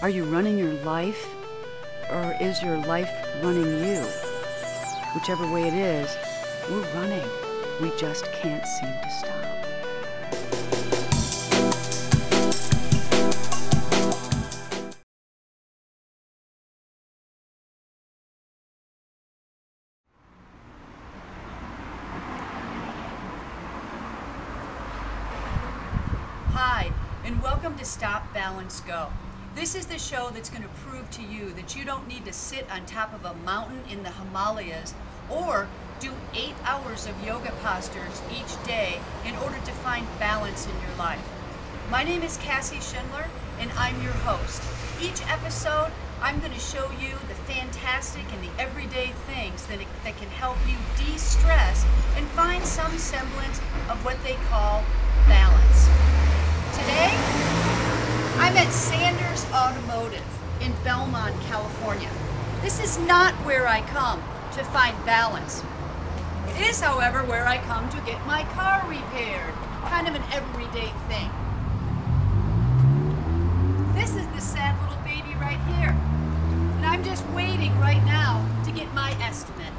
Are you running your life, or is your life running you? Whichever way it is, we're running. We just can't seem to stop. Hi, and welcome to Stop, Balance, Go. This is the show that's going to prove to you that you don't need to sit on top of a mountain in the Himalayas or do eight hours of yoga postures each day in order to find balance in your life. My name is Cassie Schindler, and I'm your host. Each episode, I'm going to show you the fantastic and the everyday things that, that can help you de stress and find some semblance of what they call balance. Today, I'm at Sanders Automotive in Belmont, California. This is not where I come to find balance. It is, however, where I come to get my car repaired. Kind of an everyday thing. This is the sad little baby right here. And I'm just waiting right now to get my estimate.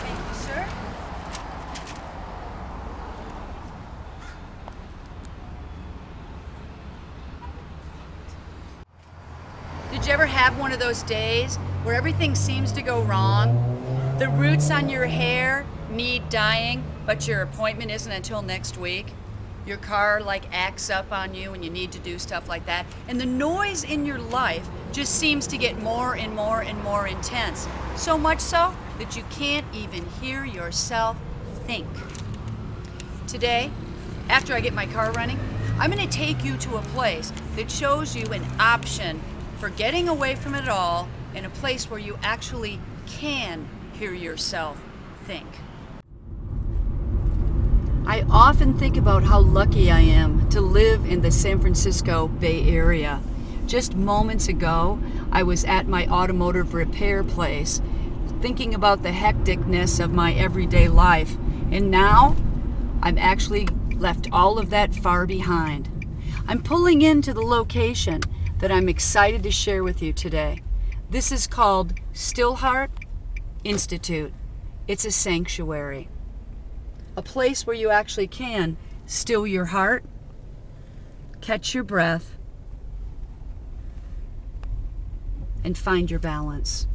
Thank you, sir. Did you ever have one of those days where everything seems to go wrong? The roots on your hair need dyeing, but your appointment isn't until next week. Your car like acts up on you and you need to do stuff like that. And the noise in your life just seems to get more and more and more intense. So much so that you can't even hear yourself think. Today, after I get my car running, I'm going to take you to a place that shows you an option for getting away from it all in a place where you actually can hear yourself think. I often think about how lucky I am to live in the San Francisco Bay Area. Just moments ago, I was at my automotive repair place thinking about the hecticness of my everyday life, and now I'm actually left all of that far behind. I'm pulling into the location that I'm excited to share with you today. This is called Stillheart Institute. It's a sanctuary, a place where you actually can still your heart, catch your breath, and find your balance.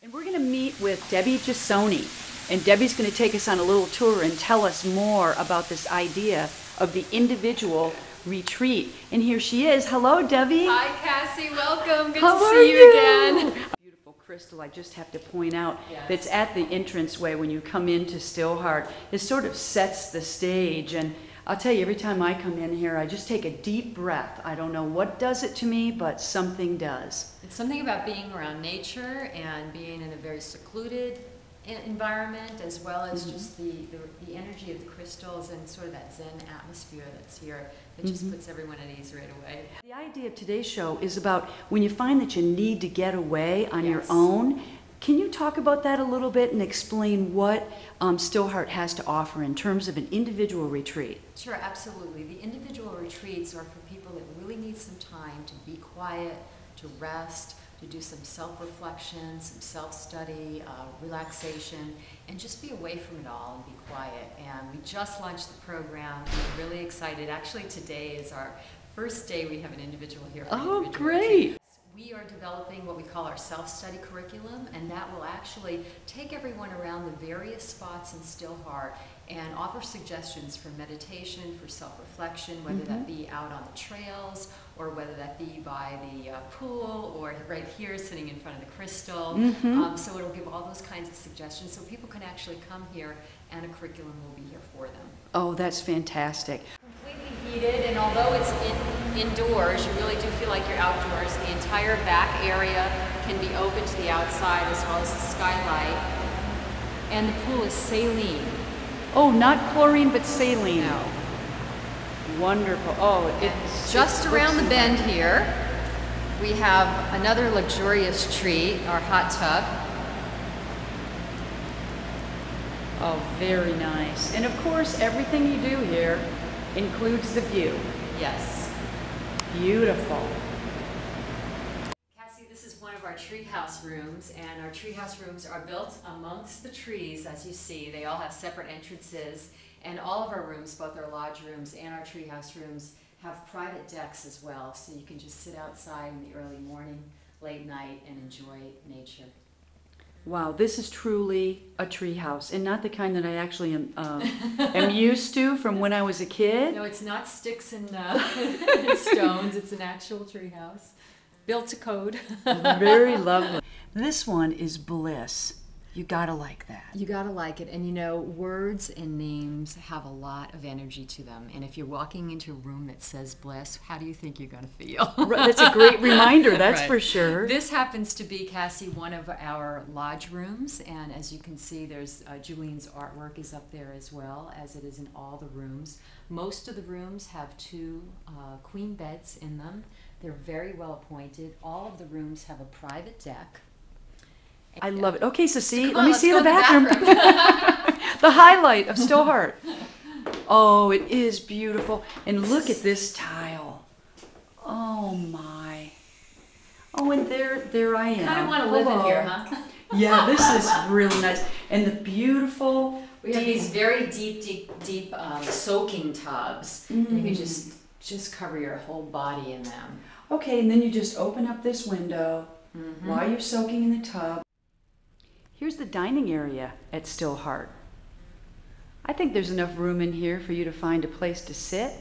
And we're going to meet with Debbie Jasoni. And Debbie's going to take us on a little tour and tell us more about this idea of the individual retreat. And here she is. Hello, Debbie. Hi, Cassie. Welcome. Good How to see you, you? again. Beautiful crystal, I just have to point out, Yes. that's at the entranceway when you come into Stillheart. It sort of sets the stage. And I'll tell you, every time I come in here, I just take a deep breath. I don't know what does it to me, but something does. It's something about being around nature and being in a very secluded environment, as well as Mm-hmm. just the, the, the energy of the crystals and sort of that Zen atmosphere that's here that just Mm-hmm. puts everyone at ease right away. The idea of today's show is about when you find that you need to get away on your Yes. own. Can you talk about that a little bit and explain what um, Stillheart has to offer in terms of an individual retreat? Sure, absolutely. The individual retreats are for people that really need some time to be quiet, to rest, to do some self-reflection, some self-study, uh, relaxation, and just be away from it all and be quiet. And we just launched the program. We're really excited. Actually, today is our first day we have an individual here. Oh, great. We are developing what we call our self-study curriculum, and that will actually take everyone around the various spots in Stillheart and offer suggestions for meditation, for self-reflection, whether that be out on the trails or whether that be by the uh, pool or right here sitting in front of the crystal. Um, so it'll give all those kinds of suggestions so people can actually come here and a curriculum will be here for them Oh, that's fantastic. completely heated, and although it's in, indoors, you really do feel like you're outdoors. The entire back area can be open to the outside as well as the skylight. And the pool is saline. Oh, not chlorine, but saline. No. Wonderful. Oh, it's Just around the bend here, we have another luxurious treat, our hot tub. Oh, very nice. And of course, everything you do here includes the view. Yes. Beautiful. Cassie, this is one of our treehouse rooms, and our treehouse rooms are built amongst the trees, as you see. They all have separate entrances, and all of our rooms, both our lodge rooms and our treehouse rooms, have private decks as well, so you can just sit outside in the early morning, late night, and enjoy nature. Wow, this is truly a treehouse, and not the kind that I actually am uh, am used to from when I was a kid. No, it's not sticks and, uh, and stones. It's an actual treehouse, built to code. Very lovely. This one is bliss. You gotta like that. You gotta like it, and you know, words and names have a lot of energy to them. And if you're walking into a room that says bliss, how do you think you're gonna feel? That's a great reminder. That's Right. for sure. This happens to be Cassie, one of our lodge rooms, and as you can see, there's uh, Julian's artwork is up there as well as it is in all the rooms. Most of the rooms have two uh, queen beds in them. They're very well appointed. All of the rooms have a private deck. I love it. Okay, so see, let on, me see the bathroom. bathroom. the highlight of Stillheart. Oh, it is beautiful. And look at this tile. Oh my. Oh, and there, there I am. kind of want to live in here, huh? Yeah, this is really nice. And the beautiful. We have these very deep, deep, deep um, soaking tubs. And you can just just cover your whole body in them. Okay, and then you just open up this window mm-hmm. while you're soaking in the tub. Here's the dining area at Stillheart. I think there's enough room in here for you to find a place to sit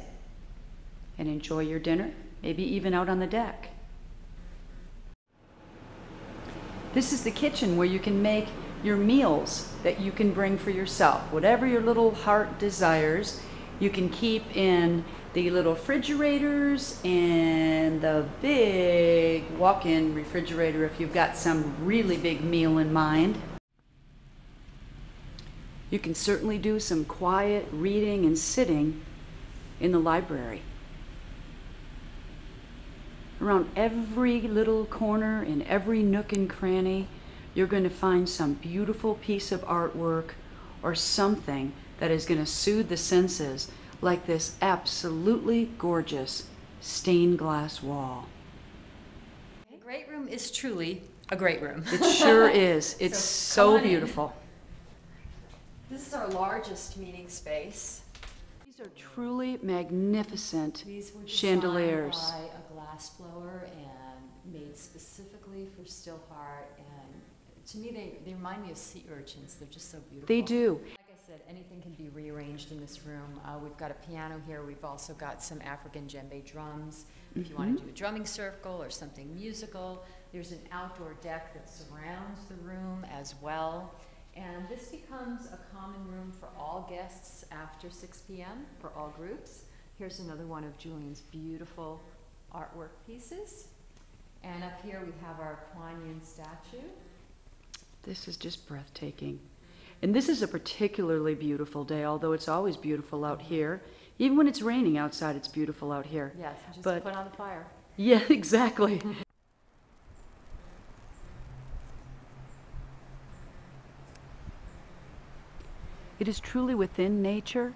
and enjoy your dinner, maybe even out on the deck. This is the kitchen where you can make your meals that you can bring for yourself. Whatever your little heart desires, you can keep in the little refrigerators and the big walk in refrigerator if you've got some really big meal in mind. You can certainly do some quiet reading and sitting in the library. Around every little corner, in every nook and cranny, you're going to find some beautiful piece of artwork or something that is going to soothe the senses, like this absolutely gorgeous stained glass wall. A great room is truly a great room. It sure is. It's So so on in. beautiful. This is our largest meeting space. These are truly magnificent These were designed chandeliers. by a glass blower and made specifically for Stillheart. And to me, they, they remind me of sea urchins. They're just so beautiful. They do. Said, anything can be rearranged in this room. Uh, we've got a piano here. We've also got some African djembe drums. If you want to do a drumming circle or something musical, there's an outdoor deck that surrounds the room as well. And this becomes a common room for all guests after 6 p.m. for all groups. Here's another one of Julian's beautiful artwork pieces. And up here we have our Kuan Yin statue. This is just breathtaking. And this is a particularly beautiful day, although it's always beautiful out here. Even when it's raining outside, it's beautiful out here. Yes, just But- put on the fire. Yeah, exactly. it is truly within nature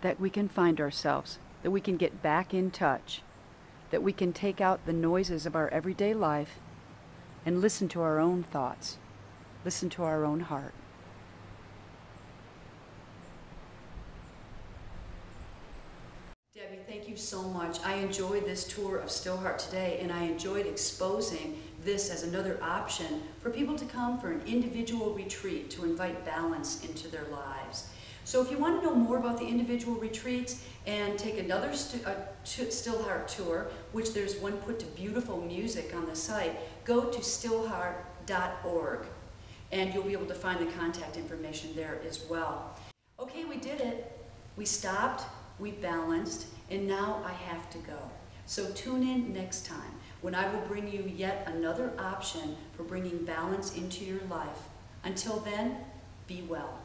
that we can find ourselves, that we can get back in touch, that we can take out the noises of our everyday life and listen to our own thoughts, listen to our own heart. Debbie, thank you so much. I enjoyed this tour of Stillheart today, and I enjoyed exposing this as another option for people to come for an individual retreat to invite balance into their lives. So if you want to know more about the individual retreats and take another st- uh, Stillheart tour, which there's one put to beautiful music on the site, go to stillheart.org and you'll be able to find the contact information there as well. Okay, we did it. We stopped, we balanced, and now I have to go. So tune in next time when I will bring you yet another option for bringing balance into your life. Until then, be well.